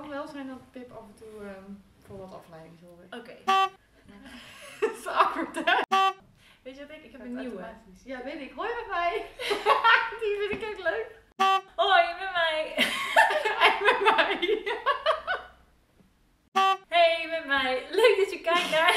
kan wel zijn dat Pip af en toe ehm, voor wat afleiding zorgt. Oké. Dat is awkward, hè? Weet je wat ik? Ik heb een nieuwe. Ja, weet ik. Hoi met mij. Die vind ik echt leuk. Hoi, met mij. En met mij. Hey, met mij. Leuk dat je kijkt naar.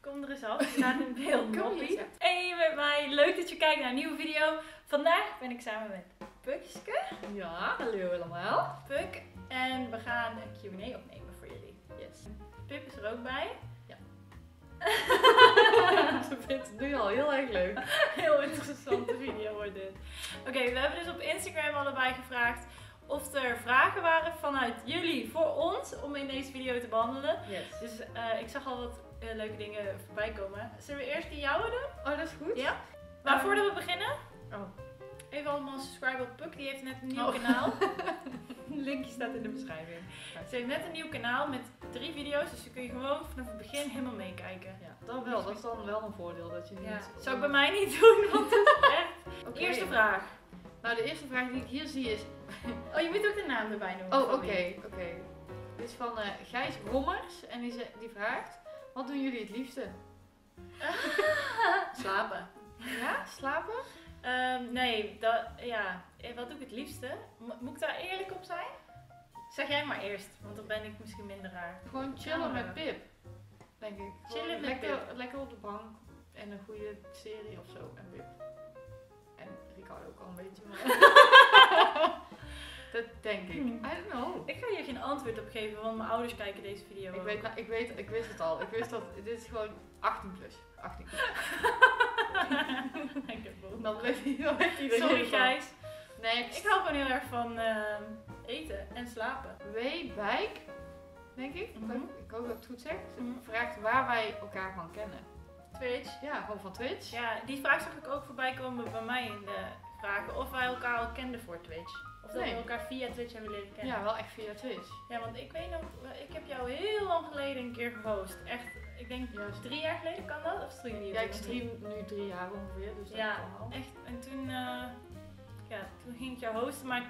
Kom er eens af. Je staat in beeld, Kom Hey, met mij. Leuk dat je kijkt naar een nieuwe video. Vandaag ben ik samen met Pukske. Ja, hallo allemaal. Puk. En we gaan een Q&A opnemen voor jullie. Yes. Pip is er ook bij. Ze vindt het nu al heel erg leuk. Heel interessante video wordt dit. Oké, we hebben dus op Instagram allebei gevraagd of er vragen waren vanuit jullie voor ons om in deze video te behandelen. Yes. Dus eh, ik zag al wat eh, leuke dingen voorbij komen. Zullen we eerst die jouwe doen? Oh, dat is goed. Ja. Maar voordat we beginnen, Oh. Even allemaal subscribe op Puk. Die heeft net een nieuw Oh. kanaal. Linkje staat in de beschrijving. Ze heeft net een nieuw kanaal met drie video's, dus dan kun je gewoon vanaf het begin helemaal meekijken. Ja, dan wel. Dat is dan wel een voordeel dat je niet... Ja. Zou ik bij mij niet doen, want het is echt... Eerste vraag. Nou, de eerste vraag die ik hier zie is... Oh, je moet ook de naam erbij noemen. Oh, oké, oké. Dit is van eh, Gijs Rommers en die, die vraagt... Wat doen jullie het liefste? Slapen. Ja, slapen? Ehm, nee, dat, ja. Eh, Wat doe ik het liefste? Mo- moet ik daar eerlijk op zijn? Zeg jij maar eerst, want dan ben ik misschien minder raar. Gewoon chillen met Pip, denk ik. Gewoon Chillen met lekker, Pip. Lekker op de bank en een goede serie of zo en Pip. En Ricardo ook al een beetje, maar... dat denk ik. Hmm. I don't know. Ik ga hier geen antwoord op geven, want mijn ouders kijken deze video Ik ook. weet, nou, ik weet, ik wist het al. Ik wist dat, dit is gewoon 18 plus. 18 plus. Ik heb wel. Iedereen Sorry. Gijs. Next. Ik hou gewoon heel erg van ehm, eten en slapen. Wijk, denk ik. Ik Mhm. hoop- Ik hoop dat ik het goed zeg. Ze Mhm. vraagt waar wij elkaar van kennen. Twitch. Ja, gewoon van Twitch. Ja, die vraag zag ik ook voorbij komen bij mij in de vragen. Of wij elkaar al kenden voor Twitch. Of dat Nee. we elkaar via Twitch hebben leren kennen. Ja, wel echt via Twitch. Ja, want ik weet nog, ik heb jou heel lang geleden een keer gehost. Echt, ik denk Juist. drie jaar geleden kan dat? Of stream je Ja, ik stream nu drie jaar ongeveer, dus dat Ja. kan wel. niet? Echt, en toen, eh, ja, toen ging ik jou hosten, maar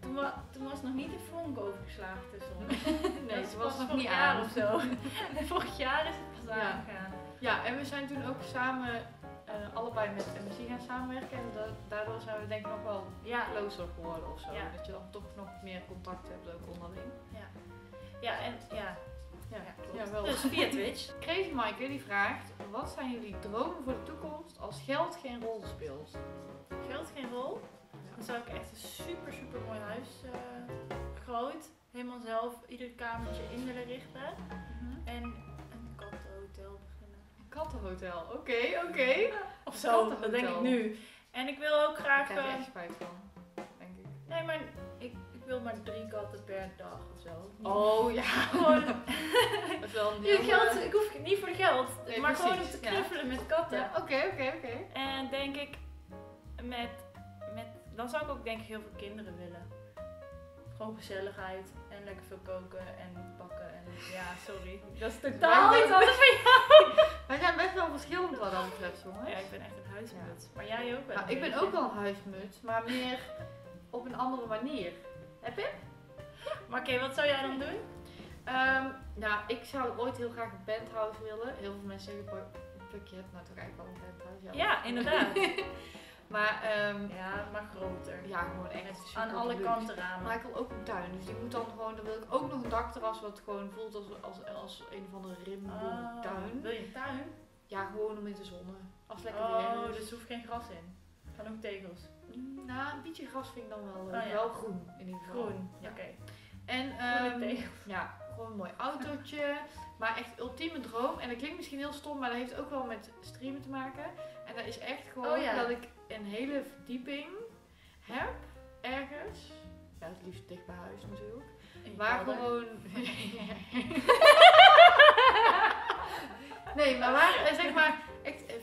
toen, wa- toen was nog niet de vonk overgeslagen tussen ons. Nee, Dat pas was nog vorig niet jaar aan. of zo. Vorig jaar is het pas Ja. aangegaan. Ja, en we zijn toen ook samen, eh, allebei met MSC gaan samenwerken. En da- daardoor zijn we denk ik nog wel Ja, closer geworden of zo. Ja. Dat je dan toch nog meer contact hebt ook onderling. ja, en ja. Ja, Ja, jawel. Dus via Twitch. Crazy Mike die vraagt, wat zijn jullie dromen voor de toekomst als geld geen rol speelt? Geldt geen rol. Dan zou ik echt een super, super mooi huis, eh, groot, helemaal zelf, ieder kamertje in willen richten. En een kattenhotel beginnen. Kattenhotel, oké, oké. Of zo, dat denk ik nu. En ik wil ook Daar graag. krijg je eh, echt spijt van, denk ik. nee, maar ik, ik wil maar drie katten per dag of zo. Oh ja, Gewoon. dat is wel een deel. geld, ik hoef niet voor geld, Nee, maar gewoon om te ja. knuffelen met katten. Oké, oké, oké. En denk ik, met, met, dan zou ik ook denk ik heel veel kinderen willen. Gewoon gezelligheid en lekker veel koken en bakken. En ja, sorry. Dat is totaal zijn- anders van jou. Wij zijn best wel verschillend wat dat betreft, jongens. Ja, ik ben echt een huismuts. Maar jij ook wel. Nou, ik ben ook wel een huismuts, maar meer op een andere manier. Heb je? Maar oké, wat zou jij dan doen? Ehm, nou, ik zou ooit heel graag een penthouse willen. Heel veel mensen zeggen, "Boy, Puk, je hebt nou toch eigenlijk al een penthouse? Ja, inderdaad. Maar ehm, Ja, maar groter. ja, gewoon echt aan alle kanten ramen. Maar ik wil ook een tuin, dus die moet dan gewoon, dan wil ik ook nog een dakterras wat gewoon voelt als, als, als een of andere Oh, rimboom Wil je een tuin? Ja, gewoon om in te zonnen. Als lekker Oh, weer is. dus er hoeft geen gras in. Gaan ook tegels. Nou, een beetje gras vind ik dan wel, leuk. Oh, ja. wel groen in ieder geval. Groen. Ja. Oké. En ehm, ja, gewoon een mooi autootje. Maar echt ultieme droom. En dat klinkt misschien heel stom, maar dat heeft ook wel met streamen te maken. En dat is echt gewoon Oh, ja. dat ik een hele verdieping heb ergens. Ja, het liefst dicht bij huis natuurlijk. Waar kelder. gewoon. nee, maar waar eh, zeg maar eh,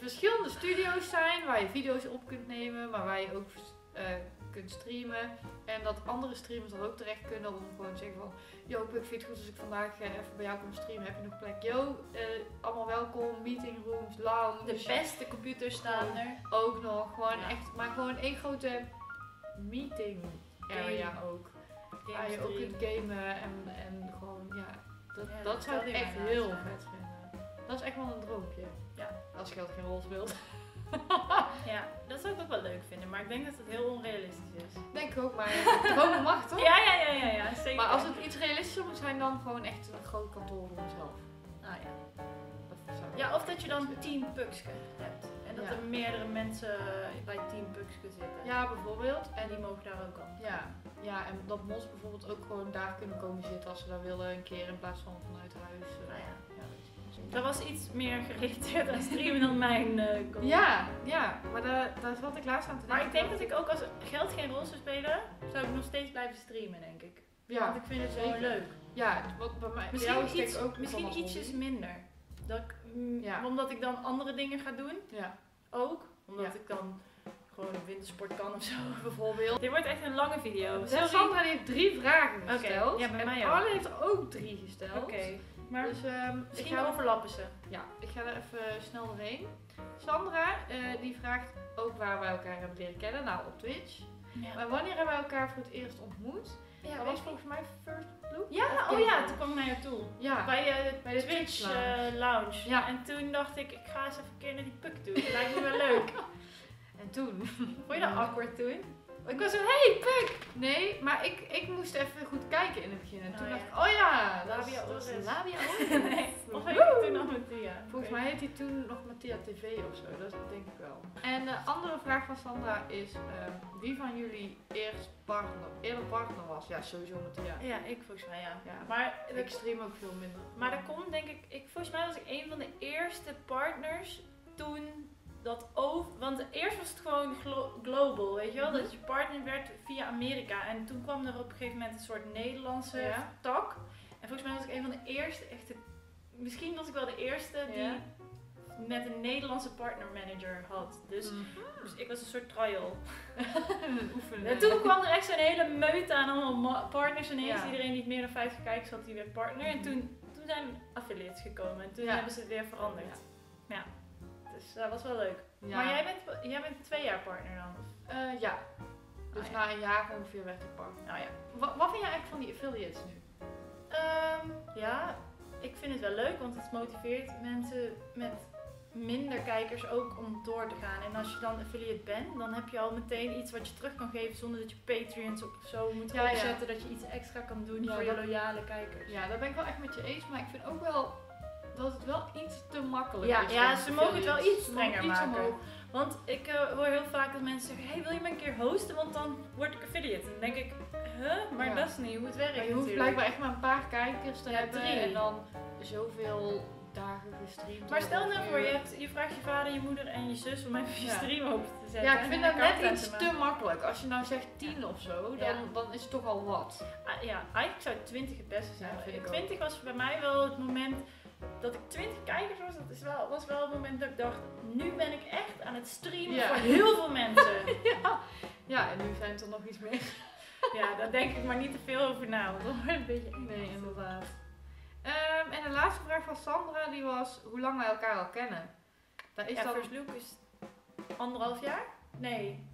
verschillende studio's zijn waar je video's op kunt nemen, maar waar je ook eh, kunt streamen. En dat andere streamers dan ook terecht kunnen om gewoon te zeggen van Yo, ik vind het goed als ik vandaag eh, even bij jou kom streamen. Heb je nog plek? Yo, eh, allemaal welkom. Meeting rooms, lounge. De beste computers staan er. Ook nog. Gewoon Ja. echt, maar gewoon één grote meeting area ook. waar je ook kunt gamen en, en gewoon, ja, dat, Ja, dat dat zou ik echt heel vet vinden. Dat is echt wel een droompje. Ja. Als geld geen rol speelt. Ja, dat zou ik ook wel leuk vinden, maar ik denk dat het heel onrealistisch is. Denk ik ook, maar dromen mag toch? Ja, ja, ja, ja, ja zeker. Maar als het iets realistischer moet zijn, dan gewoon echt een groot kantoor voor mezelf. Ah, ja. Dat zou ik ja, of dat je dan tien puksken hebt. En dat Ja. er meerdere mensen bij tien puksken zitten. Ja, bijvoorbeeld. En die mogen daar ook al. Ja, ja, en dat mos bijvoorbeeld ook gewoon daar kunnen komen zitten als ze daar willen een keer in plaats van vanuit huis. Nou ja. ja. Dat was iets meer gerelateerd aan streamen dan mijn eh goal. Ja, ja, maar daar, daar zat ik laatst aan te denken. Maar ik denk dat ik ook als geld geen rol zou spelen, zou ik nog steeds blijven streamen, denk ik. Ja, Want ik vind het zeker. leuk. Ja, wat bij mij bij jou Misschien, iets, ook misschien ietsjes minder. Dat ik, mm, Ja. Omdat ik dan andere dingen ga doen, Ja, ook. Omdat Ja. ik dan gewoon een wintersport kan of zo. bijvoorbeeld. Dit wordt echt een lange video. Sorry. Sandra heeft drie vragen Oké, gesteld. ja, bij en mij ook. Heeft er ook drie gesteld. Oké, maar Dus ehm, ik, misschien ga, overlappen ze. ja, ik ga er even snel doorheen. Sandra, eh, die vraagt ook waar wij elkaar hebben leren kennen. Nou, op Twitch. Ja, Maar wanneer hebben wij elkaar voor het eerst ontmoet? ja, dat was ik. volgens mij First Loop. ja Of oh ja, toen kwam ik naar jou toe. Ja. Bij, eh, Bij de Twitch, Twitch lounge. eh, lounge. Ja. En toen dacht ik, ik ga eens even een keer naar die puk toe. Dat lijkt me wel leuk. En toen? Vond je dat awkward toen? Ik was zo, hey puk! Nee, maar ik, ik moest even goed kijken in het begin. En toen Oh, dacht ja. ik, oh ja, dat Labia oris. Labia nee, of ik het toen nog met Tia. Volgens mij heet hij toen nog Mattia TV of zo, dat denk ik wel. En de andere vraag van Sandra is, ehm, wie van jullie eerst partner, eerder partner was? Ja, sowieso Mattia. Ja, ik volgens mij ja. Ja. Maar, Ik stream ook veel minder. maar dat komt denk ik, ik, volgens mij was ik een van de eerste partners toen dat over, want eerst was het gewoon glo- global, weet je wel, Mhm. dat je partner werd via Amerika. En toen kwam er op een gegeven moment een soort Nederlandse Ja. tak. En volgens mij was ik een van de eerste echte, misschien was ik wel de eerste die Ja. met een Nederlandse partner manager had. Dus, Mhm. dus ik was een soort trial. Oefenen. En toen kwam er echt zo'n hele meute aan allemaal ma- partners ineens. Ja. Iedereen die meer dan 50 kijkers had, die werd partner. En toen, toen zijn affiliates gekomen. En toen hebben ze het weer veranderd. Ja. Dat was wel leuk. Ja. Maar jij bent, jij bent twee jaar partner dan? Eh, ja. Dus Ah, ja. na een jaar ongeveer werd ik partner. Nou ja. Wat, wat vind jij eigenlijk van die affiliates nu? Ehm, ja, ik vind het wel leuk, want het motiveert mensen met minder kijkers ook om door te gaan. En als je dan affiliate bent, dan heb je al meteen iets wat je terug kan geven zonder dat je Patreons of zo moet Ja, ja. opzetten. Dat je iets extra kan doen Ja, voor je loyale kijkers. Ja, daar ben ik wel echt met je eens, maar ik vind ook wel dat het wel iets te makkelijk Ja, is. ja, ze mogen het wel iets strenger iets maken. omhoog. Want ik eh, hoor heel vaak dat mensen zeggen, hey, wil je me een keer hosten? Want dan word ik affiliate. En dan denk ik, huh? Maar Ja. dat is niet hoe het werkt je hoeft natuurlijk. blijkbaar echt maar een paar kijkers te Ja, hebben drie. en dan zoveel dagen gestreamd. Maar stel nou voor, je, hebt, je vraagt je vader, je moeder en je zus om even je Ja. stream open te zetten. Ja, ik vind dat net iets te makkelijk. Als je nou zegt 10 of zo, dan, Ja. dan is het toch al wat. Ah, ja, eigenlijk zou 20 het beste zijn. Ja, vind ik ook. 20 was bij mij wel het moment dat ik 20 kijkers was. Dat is wel, was wel het moment dat ik dacht, nu ben ik echt aan het streamen Ja. voor heel veel mensen. ja. ja, en nu zijn het er nog iets meer. ja, daar denk ik maar niet te veel over na, want dan wordt het een beetje eng. Nee, inderdaad. Ehm, en de laatste vraag van Sandra, die was hoe lang wij elkaar al kennen. Daar is ja, dan... First Look is anderhalf jaar? Nee.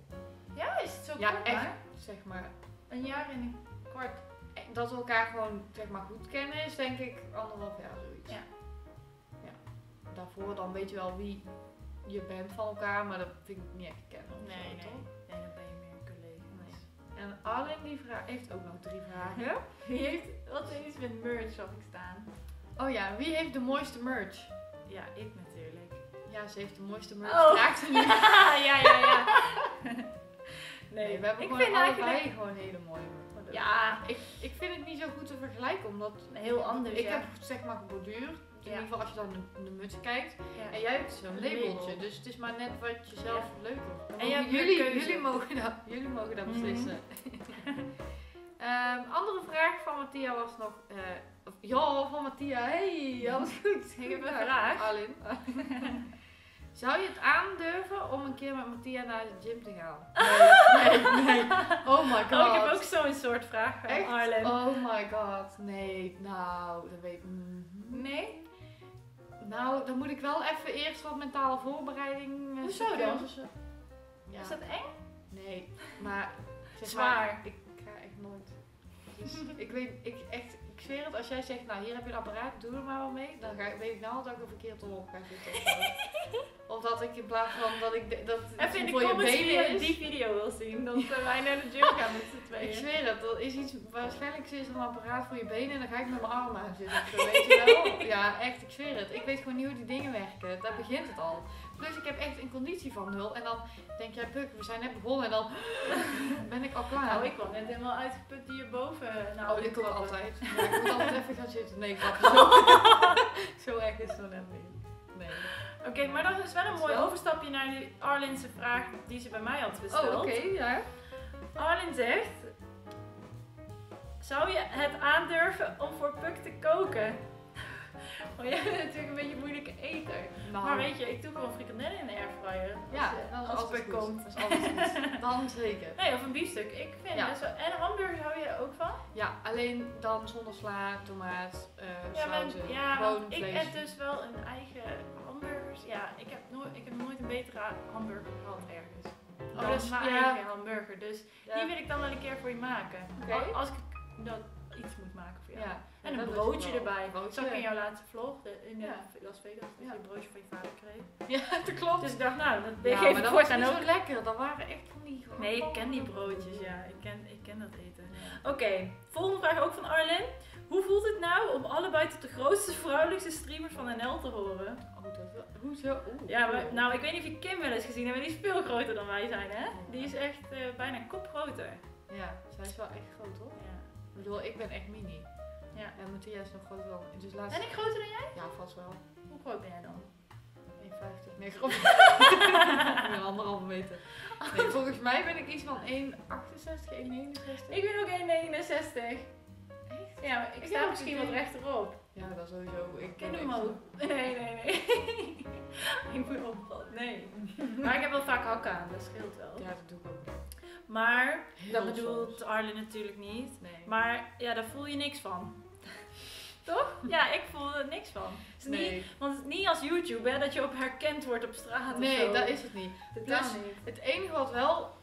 Ja, is het zo Ja, kort echt. maar? zeg maar, Een jaar en een kwart. dat we elkaar gewoon zeg maar, goed kennen, is denk ik anderhalf jaar zoiets. Ja. ja. Daarvoor dan weet je wel wie je bent van elkaar, maar dat vind ik niet echt kennen. Nee, zo, nee. toch? Nee, dan ben je meer een collega. Nee. En Arlen die vraag, heeft ook nog drie vragen. Wie heeft, wat is iets met merch zag ik staan? Oh ja, wie heeft de mooiste merch? Ja, ik natuurlijk. Ja, ze heeft de mooiste merch. Oh. Ze nu. ja, ja, ja. Nee, we hebben ik gewoon vind allebei eigenlijk... gewoon hele mooie. Ja, Ik, ik vind het niet zo goed te vergelijken, omdat... heel anders, Ik ja. heb zeg maar geborduurd. In Ja. ieder geval als je dan de, de muts kijkt. ja. En jij hebt zo'n Een labeltje. label. Dus het is maar net wat je zelf Ja. leuk vindt. En jullie, jullie, mogen dat, jullie mogen dat Mhm. beslissen. Ehm, andere vraag van Mattia was nog... eh, of- ja, van Mattia. Hey, alles goed. Ik heb een vraag. Arlin. Zou je het aandurven om een keer met Mattia naar de gym te gaan? Nee, nee, nee. Oh my god. Oh, ik heb ook zo'n soort vraag van Echt? Arlen. Oh my god. Nee, nou, dat weet ik mhm. Nee? Nou, dan moet ik wel even eerst wat mentale voorbereiding. eh, Hoezo dan? Ja. Is dat eng? Nee, maar zeg Zwaar. Maar, ik ga echt nooit. Dus ik weet, ik echt, ik zweer het, als jij zegt, nou hier heb je een apparaat, doe er maar wel mee, dan ga, weet ik nou dat ik er verkeerd op ga zitten. Of, dat ik in plaats van dat ik, dat Even in de voor je comments je die video wil zien. Dat wij naar de gym gaan met z'n Ik tweeën. zweer het, dat is iets, waarschijnlijk is een apparaat voor je benen en dan ga ik met mijn arm aan zitten. Zo, weet je wel? Ja, echt, ik zweer het. Ik weet gewoon niet hoe die dingen werken. Daar begint het al. Plus ik heb echt een conditie van nul. En dan denk jij, Puk, we zijn net begonnen en dan ben ik al klaar. Nou, ik kwam net helemaal uitgeput hierboven. Nou, oh, ik kom altijd. Ja, ik moet altijd even gaan zitten. Nee, grapje. Zo, zo erg is het dan net niet. Oké, maar dat is wel een mooi wel- overstapje naar die Arlin's vraag die ze bij mij had Oh, gesteld. oké, ja. Arlin zegt: Zou je het aandurven om voor Puk te koken? Want jij bent natuurlijk een beetje moeilijke eter. Nou, Maar weet je, ik doe gewoon frikandellen in de airfryer. Als, ja, eh, als altijd Puk goed. komt. Dat is altijd goed. Dan zeker. Nee, of een biefstuk. Ik vind Ja. best wel. En hamburger hou je er ook van? Ja, alleen dan zonder sla, tomaat, eh Ja, maar, sauzen, ja want ik vlees. eet dus wel een eigen. Ja, ik heb, nooit, ik heb nooit een betere hamburger gehad ergens. Oh, dat is mijn ja. eigen hamburger. Dus Ja. die wil ik dan wel een keer voor je maken. Als ik dat iets moet maken voor jou. Ja. En Ja, een dat broodje erbij. broodje. Zag ik in jouw laatste vlog de, in de Ja. Las Vegas dat Ja. je een broodje van je vader kreeg. Ja, dat klopt. Dus ik dacht, nou, dat ja, geef maar ik dat ook. zo lekker. Dat waren echt van die... Nee, ik ken die broodjes, ja. Ik ken, ik ken dat eten. Oké, volgende vraag ook van Arlen. Hoe voelt het nou om allebei tot de grootste vrouwelijkste streamers van NL te horen? Oh, dat wel. Hoezo? Oeh. Ja, maar, nou, ik weet niet of je Kim wel eens gezien hebt, maar die is veel groter dan wij zijn, hè? Die is echt eh, bijna een kop groter. Ja, zij is wel echt groot, hoor. Ja. Ik bedoel, ik ben echt mini. Ja. En Matthias is nog groter dan... Dus laatst... Ben ik groter dan jij? Ja, vast wel. Hoe groot ben jij dan? 1,50. Nee, grap. Ik ben anderhalve meter. Nee, volgens mij ben ik iets van 1,68, 1,69. Ik ben ook 1,69. Ja, maar ik Ik sta misschien wat rechterop. Ja, dat sowieso. Ik echt hem ook. Nee, nee, nee. ik moet opvallen. Nee. Maar ik heb wel vaak hakken aan, dat scheelt wel. Ja, dat doe ik ook. Maar, Heel dat soms. bedoelt Arlen natuurlijk niet. Nee. Maar ja, daar voel je niks van. Toch? Ja, ik voel er niks van. Het is niet, nee, want het is niet als YouTube, hè, dat je op herkend wordt op straat of nee zo. dat is het niet. Plus- niet. Het enige wat wel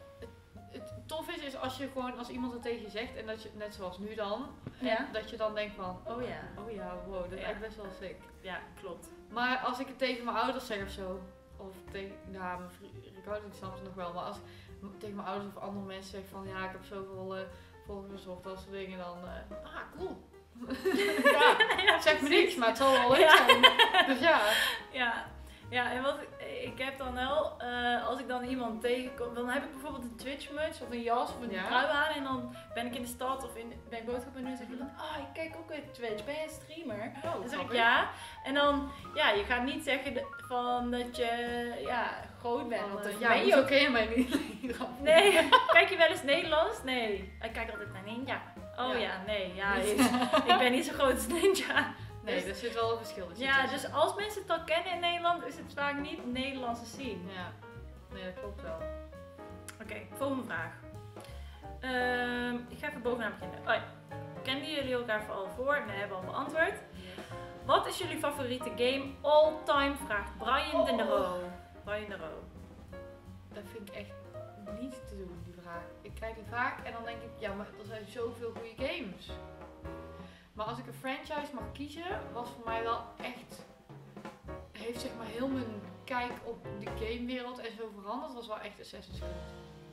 tof is, is als je gewoon als iemand het tegen je zegt en dat je, net zoals nu dan, Ja. dat je dan denkt van, Oh ja. oh ja, wow, dat is Ja. echt best wel sick. Ja, klopt. Maar als ik het tegen mijn ouders zeg of zo, of tegen, nou, mijn vriend, Ricardo het nog wel, maar als ik tegen mijn ouders of andere mensen zeg van, ja, ik heb zoveel eh volgers of dat soort dingen, dan, eh, ah, cool. ja, ja, zeg me niks, maar het zal wel leuk zijn. Dus ja. Ja, ja en wat ik, ik heb dan wel, eh, als ik dan iemand tegenkom, dan heb ik bijvoorbeeld een Twitch muts of een jas of een Ja. trui aan en dan ben ik in de stad of in, ben ik boodschappen en zeg ik dan, ah, ik kijk ook weer Twitch, ben jij een streamer? Oh, Dan zeg ik ja. En dan, ja, je gaat niet zeggen van dat je, ja, groot bent. Van, Want eh, dan ja, ben je ook... mij niet? Nee, kijk je wel eens Nederlands? Nee. Ik kijk altijd naar Ninja. Oh Ja. ja, nee, ja, is, ik ben niet zo groot als Ninja. Nee, er zit wel een verschil in. Ja, dus als mensen het al kennen in Nederland, is het vaak niet Nederlandse scene. Ja, nee, dat klopt wel. Oké, volgende vraag. Ehm, ik ga even bovenaan beginnen. Oh ja. Kenden jullie elkaar vooral voor? Nee, hebben we al beantwoord. Wat is jullie favoriete game all time? Vraagt Brian de Oh. Nero. Brian de Nero. Dat vind ik echt niet te doen, die vraag. Ik krijg die vaak en dan denk ik, ja, maar er zijn zoveel goede games. Maar als ik een franchise mag kiezen, was voor mij wel echt. Heeft zeg maar heel mijn kijk op de gamewereld en zo veranderd. was wel echt Assassin's Creed.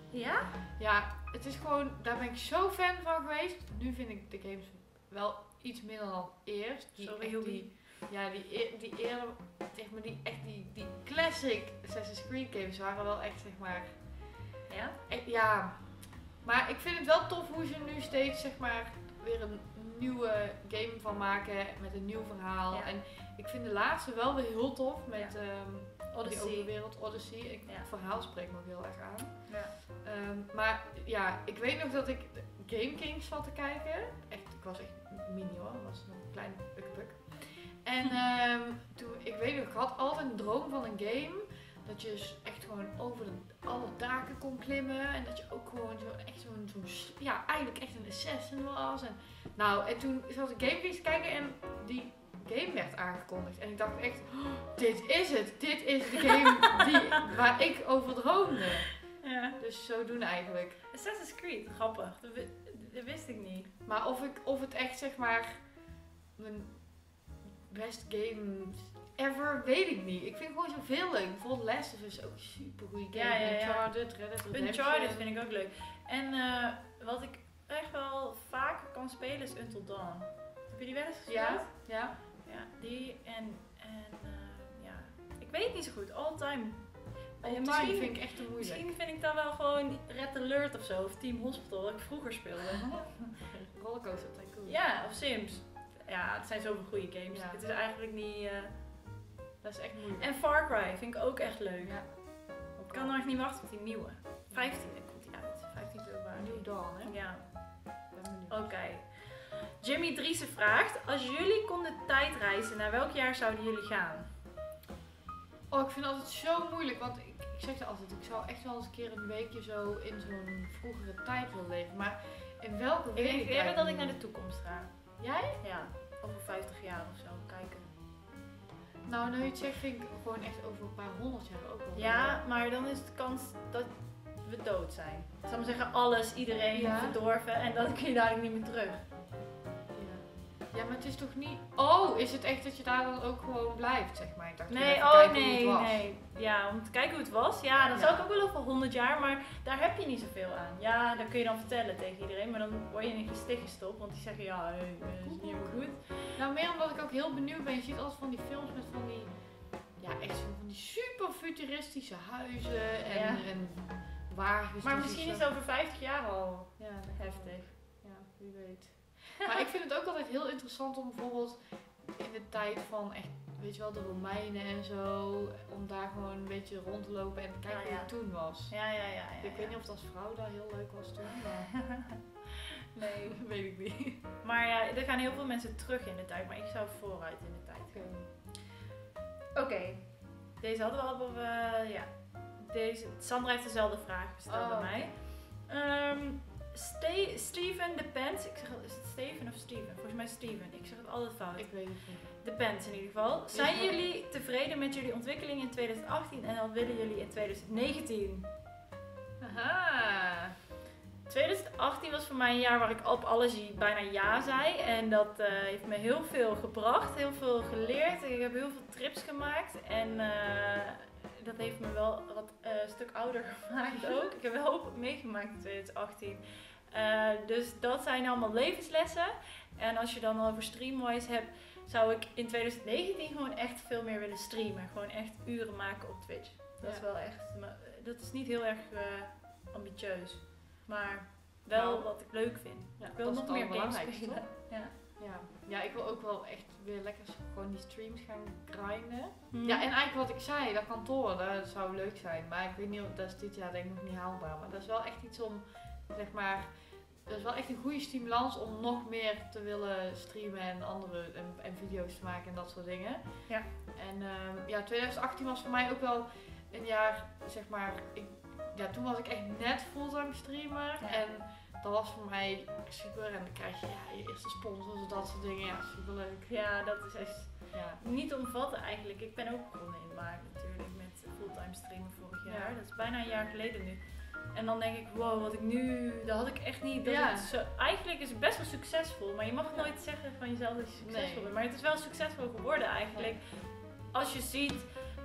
Ja? Ja, het is gewoon, daar ben ik zo fan van geweest. Nu vind ik de games wel iets minder dan eerst. Die, Sorry, die, ja, die, eer- die eerder, zeg maar, die, echt die, die classic Assassin's Creed games waren wel echt, zeg maar, Ja? echt, ja. Maar ik vind het wel tof hoe ze nu steeds, zeg maar, weer een nieuwe game van maken met een nieuw verhaal. Ja. En ik vind de laatste wel weer heel tof met Ja. ehm, Odyssey. open wereld Odyssey. Ik, Ja. Het verhaal spreekt me ook heel erg aan. Ja. Ehm, maar ja, ik weet nog dat ik Game Kings zat te kijken. Echt, ik was echt mini hoor, ik was nog een klein puk En ehm, toen, ik weet nog, ik had altijd een droom van een game. Dat je dus echt gewoon over de, alle daken kon klimmen. En dat je ook gewoon zo, echt zo'n, s- ja, eigenlijk echt een assassin was. En, nou, en toen zat ik Game Kings te kijken en die game werd aangekondigd. En ik dacht echt, "Oh, dit is het. Dit is de game die, waar ik over droomde. Ja. Dus zodoende eigenlijk. Assassin's Creed, grappig. Dat Dat wist ik niet. Maar of, ik, of het echt zeg maar mijn best game ever, weet ik niet. Ik vind gewoon zoveel leuk. Bijvoorbeeld Last of Us is ook een super goede game. Ja, ja, ja. Uncharted, Red Dead Redemption. Uncharted vind ik ook leuk. En eh, wat ik echt wel vaker kan spelen is Until Dawn. Heb je die wel eens gespeeld? Ja, ja. Ja, die en, en eh, ja, ik weet het niet zo goed. All time. All Eh, time misschien, vind ik echt een moeilijk. misschien vind ik dan wel gewoon Red Alert of zo, of Team Hospital, wat ik vroeger speelde. Rollercoaster Tycoon. ja, of Sims. Ja, het zijn zoveel goede games. Ja. Het is eigenlijk niet... Dat is echt moeilijk. En Far Cry vind ik ook echt leuk. Ja. Ik kan nog niet wachten op die nieuwe. 15 komt die uit. 15 februari. New Dawn, hè? Ja, oké. Jimmy Driessen vraagt: Als jullie konden tijdreizen, naar welk jaar zouden jullie gaan? Oh, ik vind het altijd zo moeilijk, want ik, ik zeg het altijd, ik zou echt wel eens een keer een weekje zo in zo'n vroegere tijd willen leven. Maar in welke Ik week? denk eerder dat ik naar de toekomst ga. Jij? Ja, over 50 jaar of zo. Kijken. Nou, nu je het zegt, vind ik gewoon echt over een paar honderd jaar ook wel. Ja, maar dan is de kans dat we dood zijn. Ik zou maar zeggen, alles, iedereen Ja. verdorven en dan kun je dadelijk niet meer terug. Ja. maar het is toch niet... Oh, is het echt dat je daar dan ook gewoon blijft, zeg maar? Ik dacht, Nee, oh nee, nee. Ja, om te kijken hoe het was. Ja, Ja. zou ik ook wel over 100 jaar, maar daar heb je niet zoveel aan. Ja, dat kun je dan vertellen tegen iedereen, maar dan word je in een stik gestopt, want die zeggen ja, eh, dat is niet helemaal goed. Nou, meer omdat ik ook heel benieuwd ben. Je ziet altijd van die films met van die... Ja, echt van die super futuristische huizen en, Ja. en wagens. Maar misschien is het over 50 jaar al Ja, dat heftig. Ja, wie weet. Maar ik vind het ook altijd heel interessant om bijvoorbeeld in de tijd van echt, weet je wel, de Romeinen en zo, om daar gewoon een beetje rond te lopen en te kijken Ja, hoe het toen was. Ja, ja, ja. ja, Ik weet niet of het als vrouw daar heel leuk was toen, maar nee. weet ik niet. Maar ja, er gaan heel veel mensen terug in de tijd, maar ik zou vooruit in de tijd gaan. Oké, deze hadden we al. ja. Deze, Sandra heeft dezelfde vraag gesteld Oh, bij oké. mij. Ehm, Ste- Steven Depends. Ik zeg, al- is het Steven of Steven? Volgens mij Steven. Ik zeg het altijd fout. Ik weet het niet. Depends in ieder geval. Zijn Ja. jullie tevreden met jullie ontwikkeling in 2018 en dan willen jullie in 2019? Aha. 2018 was voor mij een jaar waar ik op alles bijna ja zei. En dat eh, heeft me heel veel gebracht, heel veel geleerd. Ik heb heel veel trips gemaakt. En eh, dat heeft me wel wat eh, een stuk ouder gemaakt ook. Ik heb wel hoop meegemaakt in 2018. Eh, dus dat zijn allemaal levenslessen. En als je dan over Streamwise hebt, zou ik in 2019 gewoon echt veel meer willen streamen. Gewoon echt uren maken op Twitch. Dat is wel echt, maar dat is niet heel erg eh, ambitieus. Maar wel Nou, wat ik leuk vind. Ja, Ik wil nog meer games spelen. Ja. Ja. ja, ik wil ook wel echt weer lekker gewoon die streams gaan grinden. Hm. Ja, en eigenlijk wat ik zei, dat kantoor, dat zou leuk zijn. Maar ik weet niet of dat is dit jaar denk ik nog niet haalbaar. Maar dat is wel echt iets om, zeg maar, dat is wel echt een goede stimulans om nog meer te willen streamen en andere en, en video's te maken en dat soort dingen. Ja. En ehm, ja, 2018 was voor mij ook wel een jaar, zeg maar, ik, ja, toen was ik echt net fulltime streamer. Ja. En dat was voor mij super. En dan krijg je ja, je eerste sponsors en dat soort dingen. Ja, super leuk. ja, dat is echt Ja. niet te omvatten eigenlijk. Ik ben ook begonnen in maart natuurlijk met fulltime streamen vorig jaar. Ja. Dat is bijna een jaar geleden nu. En dan denk ik, wow, wat ik nu, dat had ik echt niet. Dat Ja. zo, eigenlijk is het best wel succesvol, maar je mag nooit zeggen van jezelf dat je succesvol Nee. bent. Maar het is wel succesvol geworden eigenlijk. Als je ziet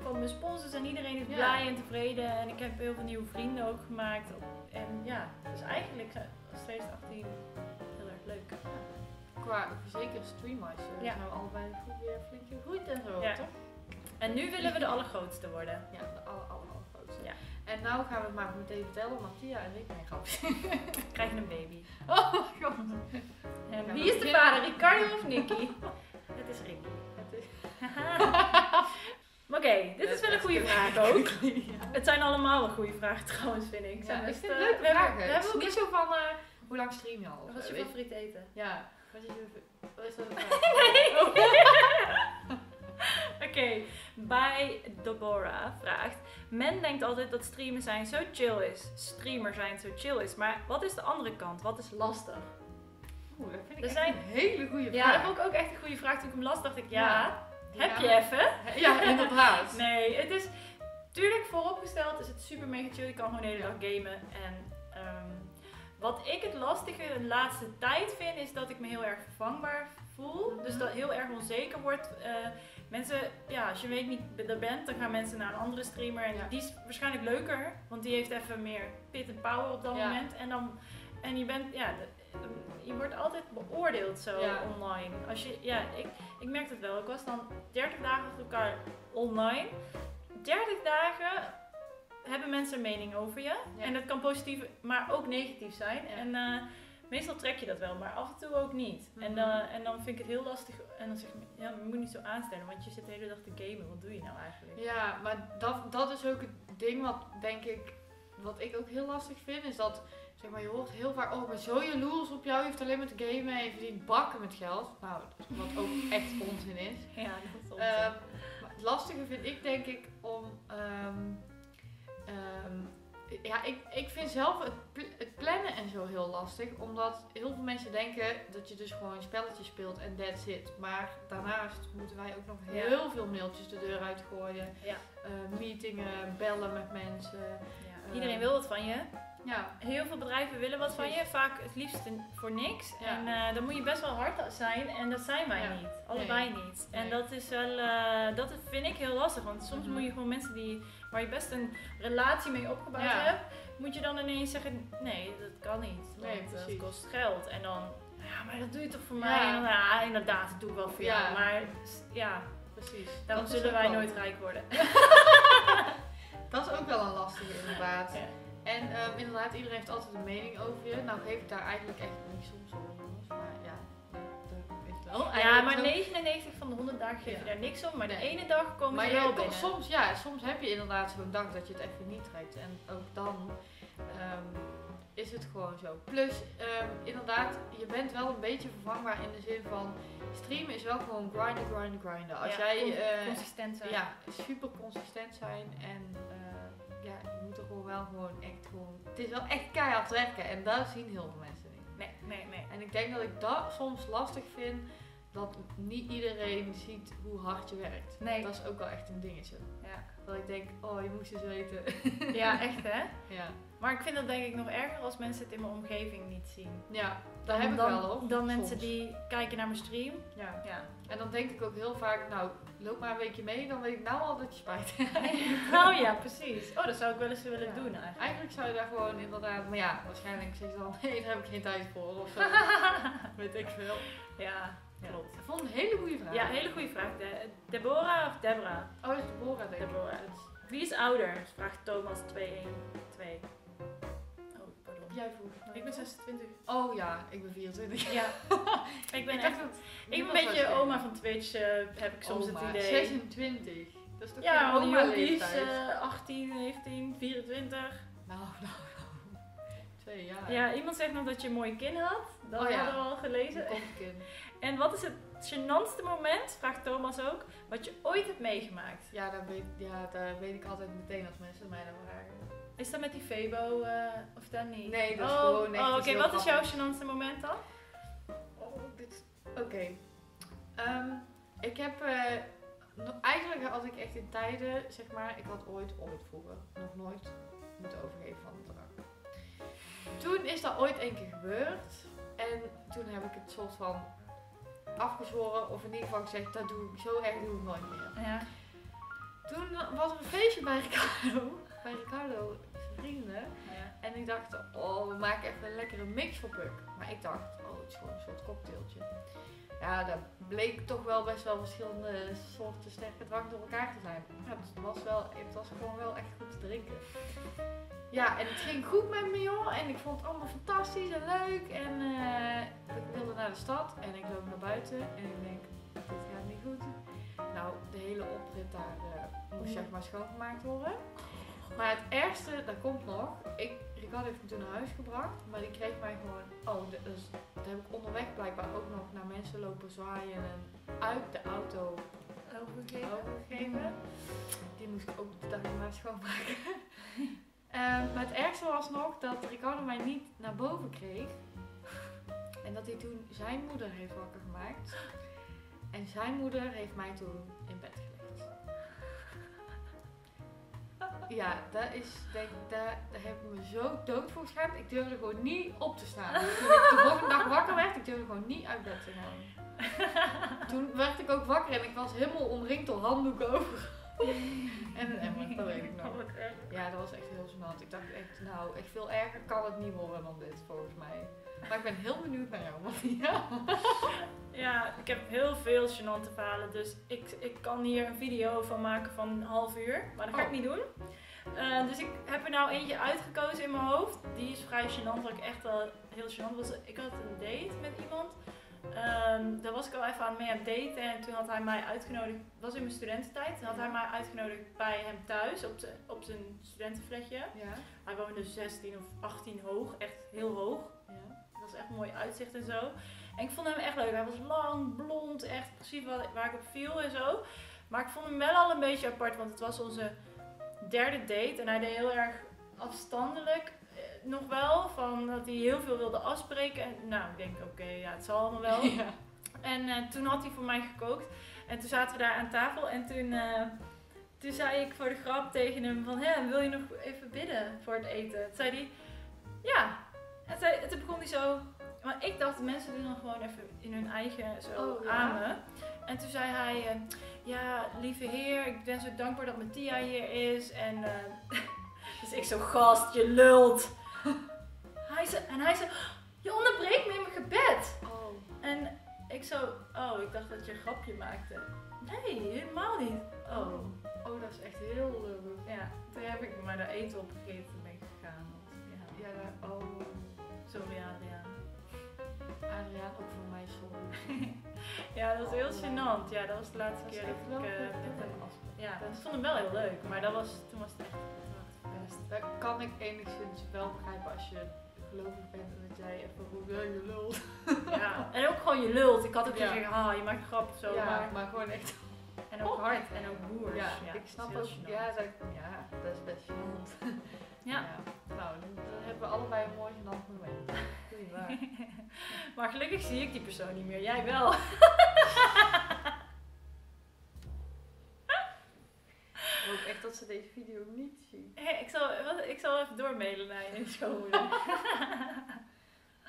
van mijn sponsors en iedereen is blij en tevreden. En ik heb heel veel nieuwe vrienden ook gemaakt. En ja, dus eigenlijk was 2018 heel erg leuk. Qua zeker streamwise Ja. ja. zijn we allebei goed weer flink gegroeid en zo, Ja. toch? En nu willen we de allergrootste worden. Ja, de aller, aller. En nou gaan we het maar meteen vertellen, Mattia en ik mijn grapje. Krijgen een baby. Oh mijn god. En wie is de vader, Ricardo of Nicky? Het is Ricky. Is... Maar Oké, dit is wel een goede vraag ook. Het zijn allemaal wel goede vragen trouwens, vind ik. Ja, Zijn ik best, vind eh, het leuke we hebben- vragen. We hebben ook niet zo van, eh, hoe lang stream je al? Wat is je favoriet eten? Ja. Wat is je... Wat is dat vraag? Oké, bij Deborah vraagt: Men denkt altijd dat streamen zijn zo chill is. Streamer zijn zo chill is. Maar wat is de andere kant? Wat is lastig? Oeh, dat vind ik Er zijn- een hele goede Ja, vraag. dat vond ik ook echt een goede vraag. Toen ik hem las, dacht ik: ja, Ja. heb Ja. je even? Ja, inderdaad. Nee, het is tuurlijk vooropgesteld is het super mega chill. Je kan gewoon de hele Ja. dag gamen. En ehm, Wat ik het lastige de laatste tijd vind, is dat ik me heel erg vervangbaar voel. Mhm. Dus dat heel erg onzeker wordt. Eh, mensen, ja, als je weet niet er bent, dan gaan mensen naar een andere streamer. En Ja. die is waarschijnlijk leuker, want die heeft even meer pit en power op dat Ja. moment. En, dan, en je bent, ja, de- je wordt altijd beoordeeld zo Ja. online. Als je, ja, ik, ik merk het wel. Ik was dan 30 dagen achter elkaar online. 30 dagen hebben mensen een mening over je. En dat kan positief, maar ook negatief zijn. En eh, meestal trek je dat wel, maar af en toe ook niet. En, eh, en dan vind ik het heel lastig. En dan zeg ik, ja, je moet niet zo aanstellen, want je zit de hele dag te gamen. Wat doe je nou eigenlijk? Ja, maar dat, dat is ook het ding wat denk ik, wat ik ook heel lastig vind, is dat, zeg maar, je hoort heel vaak, oh, ik ben zo jaloers op jou, je hoeft alleen maar te gamen en je verdient bakken met geld. Nou, wat ook echt onzin is. Ja, dat is onzin. Ehm, maar het lastige vind ik denk ik om. ehm, ehm, ja, ik, ik vind zelf het, pl- het plannen en zo heel lastig. Omdat heel veel mensen denken dat je dus gewoon een spelletje speelt en that's it. Maar daarnaast moeten wij ook nog Ja. heel veel mailtjes de deur uitgooien. Ja. eh, meetingen, bellen met mensen. Ja. Iedereen wil wat van je. Ja, Heel veel bedrijven willen wat van je, vaak het liefst voor niks. Ja. En eh, dan moet je best wel hard zijn en dat zijn wij Ja. niet. Allebei niet. En Nee. dat is wel, eh, dat vind ik heel lastig. Want soms Mhm. moet je gewoon mensen die, waar je best een relatie mee opgebouwd Ja. hebt, moet je dan ineens zeggen, nee, dat kan niet. Want Nee, het kost geld. En dan, ja, maar dat doe je toch voor mij? En dan, ja, inderdaad, dat doe ik wel voor jou. Maar ja, precies. daarom Dat zullen wij nooit rijk worden. Dat is ook wel een lastige inderdaad. En ehm, inderdaad, iedereen heeft altijd een mening over je. Nou geef ik daar eigenlijk echt niet soms over jongens, maar ja, dat weet je wel. Ja, maar zo- 99 van de 100 dagen geef je Ja. daar niks om. Maar de ene dag komen Maar ze je wel binnen. soms, ja, soms heb je inderdaad zo'n dag dat je het even niet trekt. En ook dan ehm, is het gewoon zo. Plus, ehm, inderdaad, je bent wel een beetje vervangbaar in de zin van streamen is wel gewoon grinden, grinden, grinden. Als Ja, jij eh, consistent zijn. ja, super consistent zijn en eh, ja, je moet er gewoon wel gewoon echt gewoon. Het is wel echt keihard werken en dat zien heel veel mensen niet. Nee, nee, nee. En ik denk dat ik dat soms lastig vind, dat niet iedereen ziet hoe hard je werkt. Nee. Dat is ook wel echt een dingetje. Ja. Dat ik denk, oh, je moest eens weten. ja, echt hè? ja. Maar ik vind dat denk ik nog erger als mensen het in mijn omgeving niet zien. ja, dat heb ik wel hoor. Dan mensen die kijken naar mijn stream. Ja. Ja. En dan denk ik ook heel vaak, nou, loop maar een weekje mee, dan weet ik nou al dat je spijt hebt. oh ja, precies. Oh, dat zou ik wel eens willen Ja. doen eigenlijk. Eigenlijk zou je daar gewoon inderdaad, maar ja, waarschijnlijk zeg je dan, nee, daar heb ik geen tijd voor of zo. Weet ik veel. ja, klopt. Ik vond een hele goede vraag. Ja, hele goede vraag. De, Deborah of Deborah? Oh, is Deborah, denk ik. Deborah. Wie is ouder? Vraagt Thomas 212. Jij vroeg. Ik ben 26. Oh ja, ik ben 24. Ja. ik ben Ik echt... Ik ben een beetje oma van Twitch, eh, heb ik soms Oma, het idee. 26. Dat is toch Ja, geen oma leeftijd? eh 18, 19, 24. Nou, nou, nou. Twee jaar. Ja, iemand zegt nog dat je een mooie kin had. Dat Oh ja. hadden we al gelezen. In. En wat is het gênantste moment, vraagt Thomas ook, wat je ooit hebt meegemaakt? Ja, dat weet, ja, dat weet ik altijd meteen als mensen mij dat vragen. Is dat met die Febo eh, of dan niet? Nee, dat is oh, gewoon echt Oh, oké, wat is jouw gênantste moment dan? Oh, dit... Oké. Ehm, ik heb... eh, eigenlijk had ik echt in tijden, zeg maar, ik had ooit, ooit vroeger, nog nooit moeten overgeven van de drank. Toen is dat ooit een keer gebeurd. En toen heb ik het soort van afgezworen, of in ieder geval gezegd, dat doe ik zo erg doe ik nooit meer. Ja. Toen was er een feestje bij Ricardo, bij Ricardo vrienden. ja. En ik dacht, oh, we maken even een lekkere mix voor Puk. Maar ik dacht, oh, het is gewoon een soort cocktailtje. Ja, dat bleek toch wel best wel verschillende soorten sterke drank door elkaar te zijn. Ja, het was, wel, het was gewoon wel echt goed te drinken. Ja, en het ging goed met me, joh. En ik vond het allemaal fantastisch en leuk. En eh, ik wilde naar de stad en ik loop naar buiten. En ik denk, dit gaat niet goed. Nou, de hele oprit daar eh, moest zeg maar schoongemaakt worden. Maar het ergste, dat komt nog. Ik, Ricardo heeft me toen naar huis gebracht, maar die kreeg mij gewoon. Oh, dat, is, dat heb ik onderweg blijkbaar ook nog naar mensen lopen zwaaien en uit de auto overgegeven. Die moest ik ook de dag erna schoonmaken. Ehm, maar het ergste was nog dat Ricardo mij niet naar boven kreeg. En dat hij toen zijn moeder heeft wakker gemaakt. En zijn moeder heeft mij toen Ja, daar is, denk, daar, daar heb ik me zo dood voor geschaamd. Ik durfde gewoon niet op te staan. Toen ik de volgende dag wakker werd, ik durfde gewoon niet uit bed te gaan. Toen werd ik ook wakker en ik was helemaal omringd door handdoeken over. en dat weet ik nog. Ja, dat was echt heel gênant. Ik dacht echt, nou, echt veel erger kan het niet worden dan dit, volgens mij. Maar ik ben heel benieuwd naar jou, Maria. Ja, ik heb heel veel gênante verhalen, dus ik, ik kan hier een video van maken van een half uur, maar dat ga ik Oh. niet doen. Eh, dus ik heb er nou eentje uitgekozen in mijn hoofd. Die is vrij gênant, wat ik echt wel heel gênant was. Ik had een date met iemand. Ehm, daar was ik al even aan mee aan het daten en toen had hij mij uitgenodigd, was in mijn studententijd, toen had hij mij uitgenodigd bij hem thuis op, zijn- op zijn studentenfletje. Ja, Hij woonde 16 of 18 hoog, echt heel hoog. Was echt mooi uitzicht en zo. En ik vond hem echt leuk. Hij was lang, blond, echt precies wat, waar ik op viel en zo. Maar ik vond hem wel al een beetje apart, want het was onze derde date. En hij deed heel erg afstandelijk eh, nog wel, van dat hij heel veel wilde afspreken. En nou, ik denk, oké, ja, het zal allemaal wel. Ja. En eh, toen had hij voor mij gekookt. En toen zaten we daar aan tafel en toen, eh, toen zei ik voor de grap tegen hem van, Hé, wil je nog even bidden voor het eten? Toen zei hij, ja. En zei, toen begon hij zo, maar ik dacht, mensen doen dan gewoon even in hun eigen zo Oh, ja. En toen zei hij, eh, ja, lieve heer, ik ben zo dankbaar dat Mattia hier is. En eh, dus ik zo, gast, je lult. hij zei, en hij zei, je onderbreekt me in mijn gebed. Oh. En ik zo, oh, ik dacht dat je een grapje maakte. Nee, helemaal niet. Oh, Oh, dat is echt heel leuk. ja. Toen heb ik maar daar eten opgegeten en ben ik gegaan. Want, ja. Ja, daar- oh. Sorry Adriaan. Adriaan, ook voor mij sorry. Ja, dat was heel gênant. Ja, dat was de laatste Dat keer dat ik eh, met hem was. Ja, ik vond hem wel heel leuk. Maar dat was, toen was het echt, best. Dat kan ik enigszins wel begrijpen als je gelovig bent en dat jij even roept, ja, je lult. Ja, en ook gewoon je lult. Ik had ook Ja. gezegd, ha, je maakt een grap of zo. ja, maar, maar gewoon echt. en ook hard en ook boers. Ja, Ja, ik dat snap ook. Ja dat, ja, dat is best gênant. Ja. Nou, dan, dan hebben we allebei een mooi gênant moment. Maar gelukkig zie ik die persoon niet meer. Jij wel. Ik hoop echt dat ze deze video niet zien. Hé, ik, zal, wat, ik zal even doormailen naar je schoonmoeder.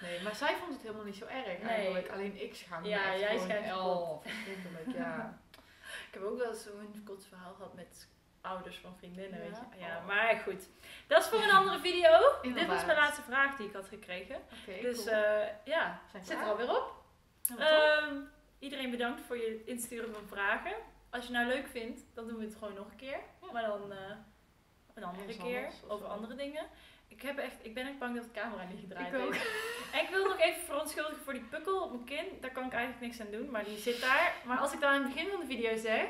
Nee, maar zij vond het helemaal niet zo erg Nee. eigenlijk. Alleen ik schaam me Ja, jij verschrikkelijk, ja. ik heb ook wel eens zo'n kort verhaal gehad met ouders van vriendinnen, Ja? weet je. Ja, Oh. maar goed. Dat is voor een andere video. Dit was mijn laatste vraag die ik had gekregen. Dus cool. eh, ja, Zijn zit er alweer op. Ehm, iedereen bedankt voor je insturen van vragen. Als je nou leuk vindt, dan doen we het gewoon nog een keer. Ja. Maar dan eh, een andere Ergens keer anders over zo. andere dingen. Ik, heb echt, ik ben echt bang dat de camera niet gedraaid Ik ook. heeft. En ik wil nog even verontschuldigen voor die pukkel op mijn kin. Daar kan ik eigenlijk niks aan doen, maar die zit daar. Maar als ik dan aan het begin van de video zeg,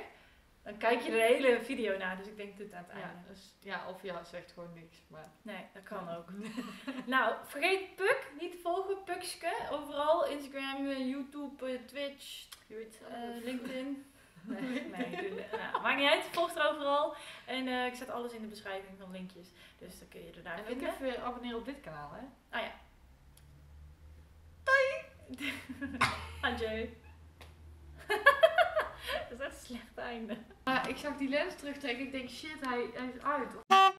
dan kijk je de hele video na. Dus ik denk dit aan het einde. Ja, dus, ja, of ja, zegt gewoon niks. Maar Nee, dat kan ook. Nou, vergeet Puk niet te volgen. Pukske. Overal. Instagram, eh, YouTube, eh, Twitch, eh, LinkedIn. Nee, nee doe- nou, maakt niet uit. Volg er overal. En ik zet alles in de beschrijving van linkjes. Dus dan kun je er daar En ook vinden. even abonneren op dit kanaal, hè? Ah ja. Doei! Adieu. Dat is echt een slecht einde. Maar ik zag die lens terugtrekken. Ik denk, shit, hij, hij is uit.